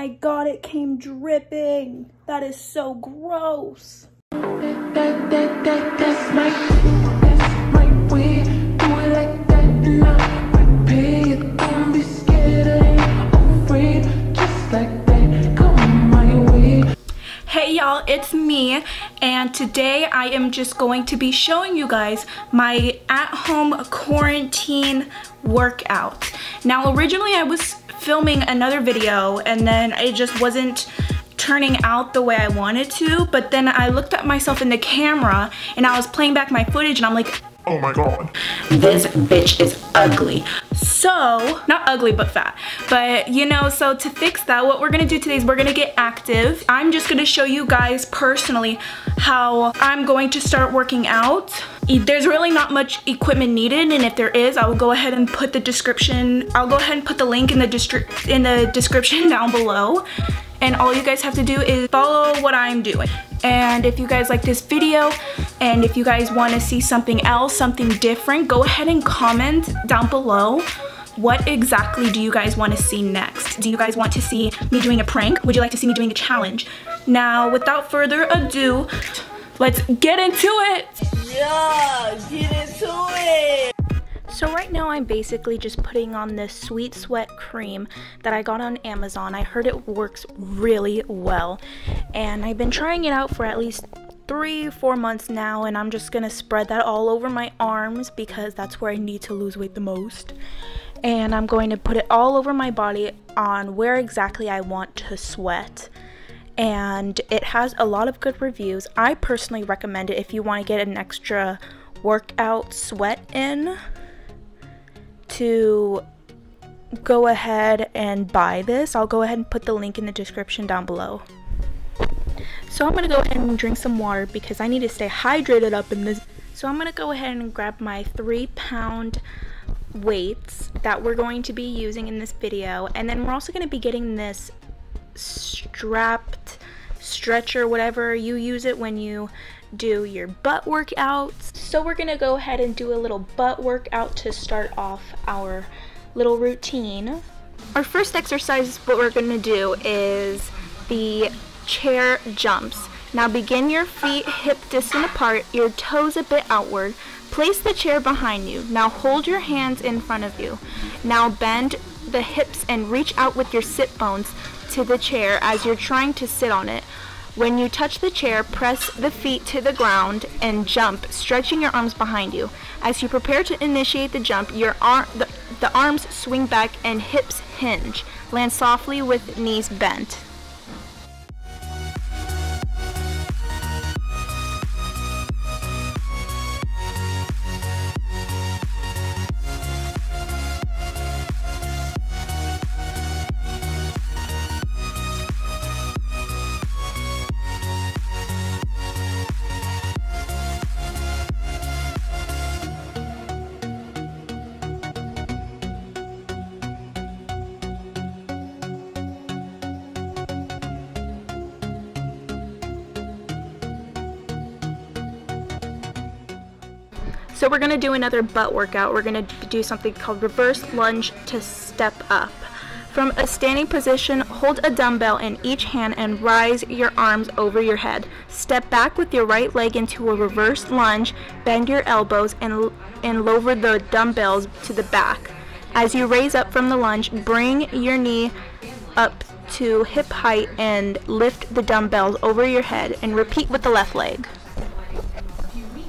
my god, it came dripping. That is so gross. That, that, that, it's me and today I am just going to be showing you guys my at-home quarantine workout. Now originally I was filming another video and then it just wasn't turning out the way I wanted to, but then I looked at myself in the camera and I was playing back my footage and I'm like, oh my god. This bitch is ugly. So, not ugly, but fat. But, you know, so to fix that, what we're gonna do today is we're gonna get active. I'm just gonna show you guys personally how I'm going to start working out. There's really not much equipment needed, and if there is, I will go ahead and put the description, I'll go ahead and put the link in the, in the description down below and all you guys have to do is follow what I'm doing. And if you guys like this video and if you guys want to see something else, something different, go ahead and comment down below what exactly do you guys want to see next? Do you guys want to see me doing a prank? Would you like to see me doing a challenge? Now, without further ado, let's get into it! Yeah, get into it! So right now I'm basically just putting on this Sweet Sweat cream that I got on Amazon. I heard it works really well and I've been trying it out for at least three, four months now and I'm just gonna spread that all over my arms because that's where I need to lose weight the most. And I'm going to put it all over my body on where exactly I want to sweat and it has a lot of good reviews. I personally recommend it if you want to get an extra workout sweat in to go ahead and buy this, I'll go ahead and put the link in the description down below. So I'm going to go ahead and drink some water because I need to stay hydrated up in this. So I'm going to go ahead and grab my three pound weights that we're going to be using in this video. And then we're also going to be getting this strapped stretcher, whatever you use it when you do your butt workouts. So we're gonna go ahead and do a little butt workout to start off our little routine. Our first exercise, what we're gonna do is the chair jumps. Now begin your feet hip distant apart, your toes a bit outward. Place the chair behind you. Now hold your hands in front of you. Now bend the hips and reach out with your sit bones to the chair as you're trying to sit on it. When you touch the chair, press the feet to the ground and jump, stretching your arms behind you. As you prepare to initiate the jump, your arm, the, the arms swing back and hips hinge. Land softly with knees bent. So we're to do another butt workout. We're to do something called reverse lunge to step up. From a standing position, hold a dumbbell in each hand and rise your arms over your head. Step back with your right leg into a reverse lunge, bend your elbows, and, and lower the dumbbells to the back. As you raise up from the lunge, bring your knee up to hip height and lift the dumbbells over your head and repeat with the left leg.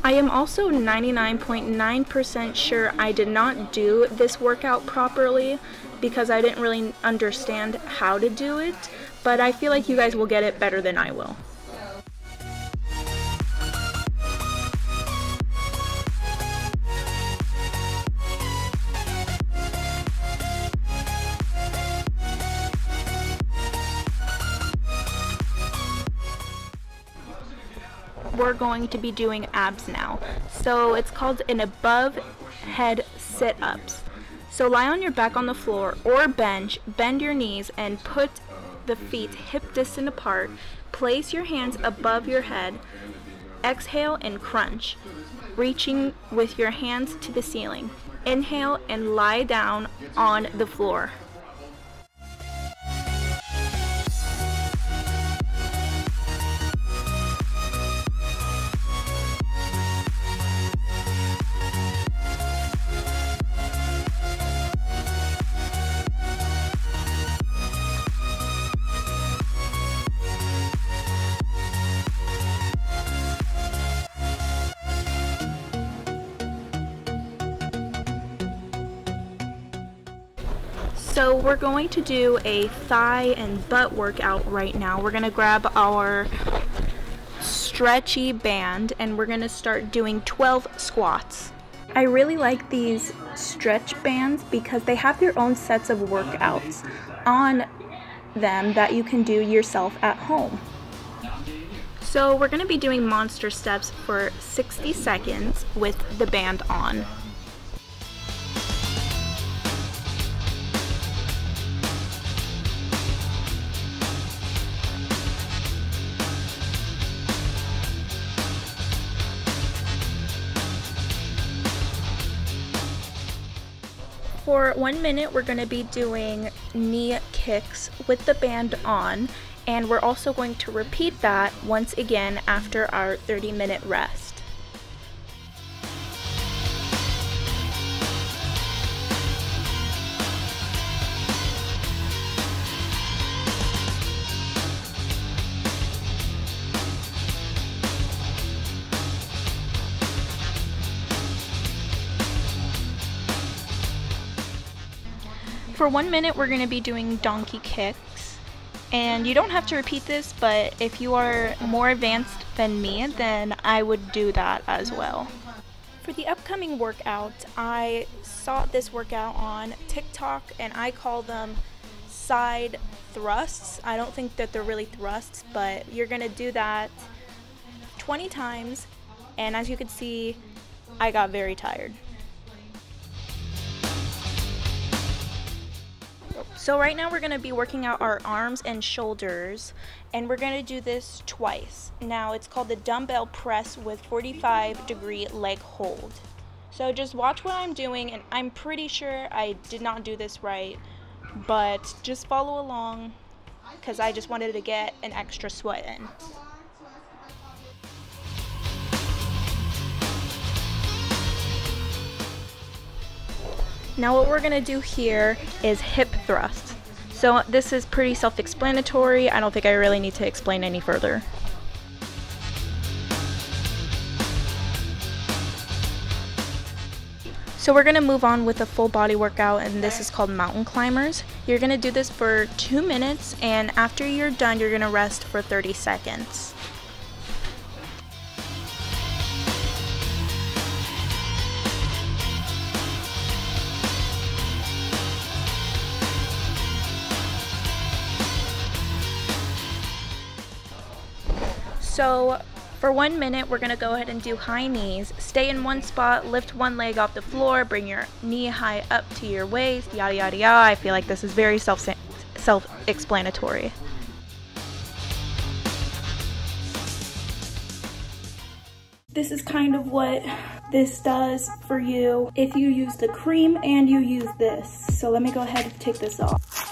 I am also 99.9% sure I did not do this workout properly because I didn't really understand how to do it, but I feel like you guys will get it better than I will. We're going to be doing abs now. So it's called an above head sit-ups. So lie on your back on the floor or bench, bend your knees and put the feet hip distant apart. Place your hands above your head. Exhale and crunch, reaching with your hands to the ceiling. Inhale and lie down on the floor. So we're going to do a thigh and butt workout right now. We're going to grab our stretchy band and we're going to start doing 12 squats. I really like these stretch bands because they have their own sets of workouts on them that you can do yourself at home. So we're going to be doing monster steps for 60 seconds with the band on. For one minute, we're going to be doing knee kicks with the band on, and we're also going to repeat that once again after our 30 minute rest. For one minute, we're going to be doing donkey kicks. And you don't have to repeat this, but if you are more advanced than me, then I would do that as well. For the upcoming workout, I saw this workout on TikTok and I call them side thrusts. I don't think that they're really thrusts, but you're going to do that 20 times. And as you can see, I got very tired. So right now we're going to be working out our arms and shoulders and we're going to do this twice. Now it's called the dumbbell press with 45 degree leg hold. So just watch what I'm doing and I'm pretty sure I did not do this right but just follow along because I just wanted to get an extra sweat in. Now what we're to do here is hip thrust. So this is pretty self-explanatory. I don't think I really need to explain any further. So we're to move on with a full body workout and this is called mountain climbers. You're to do this for 2 minutes and after you're done you're to rest for 30 seconds. So for one minute, we're gonna go ahead and do high knees. Stay in one spot, lift one leg off the floor, bring your knee high up to your waist, yada yada yada. I feel like this is very self self-explanatory. This is kind of what this does for you if you use the cream and you use this. So let me go ahead and take this off.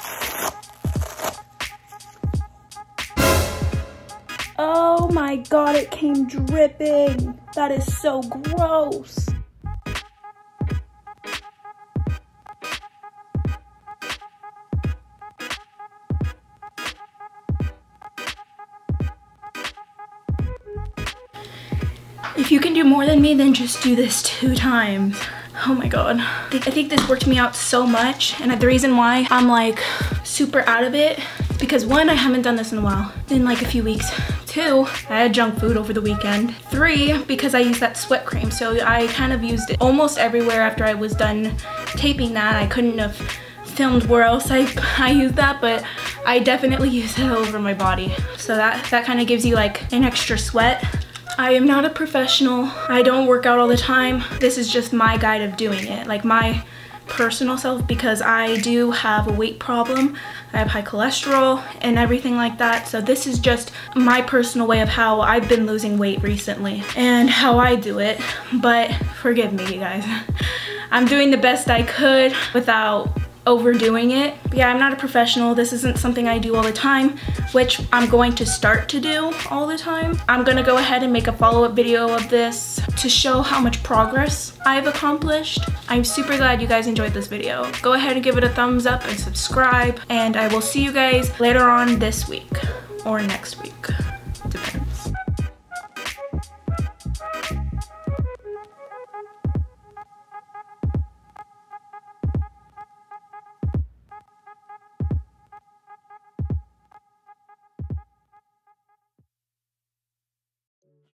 My god, it came dripping. That is so gross. If you can do more than me, then just do this two times. Oh my god. I think this worked me out so much and the reason why I'm like super out of it because one, I haven't done this in a while, in like a few weeks. Two, I had junk food over the weekend. Three, because I used that sweat cream. So I kind of used it almost everywhere after I was done taping that. I couldn't have filmed where else I, I used that, but I definitely used it all over my body. So that, that kind of gives you like an extra sweat. I am not a professional. I don't work out all the time. This is just my guide of doing it. Like my personal self because I do have a weight problem. I have high cholesterol and everything like that. So this is just my personal way of how I've been losing weight recently and how I do it. But forgive me, you guys. I'm doing the best I could without overdoing it. But yeah, I'm not a professional. This isn't something I do all the time, which I'm going to start to do all the time. I'm gonna go ahead and make a follow-up video of this to show how much progress I've accomplished. I'm super glad you guys enjoyed this video. Go ahead and give it a thumbs up and subscribe, and I will see you guys later on this week or next week.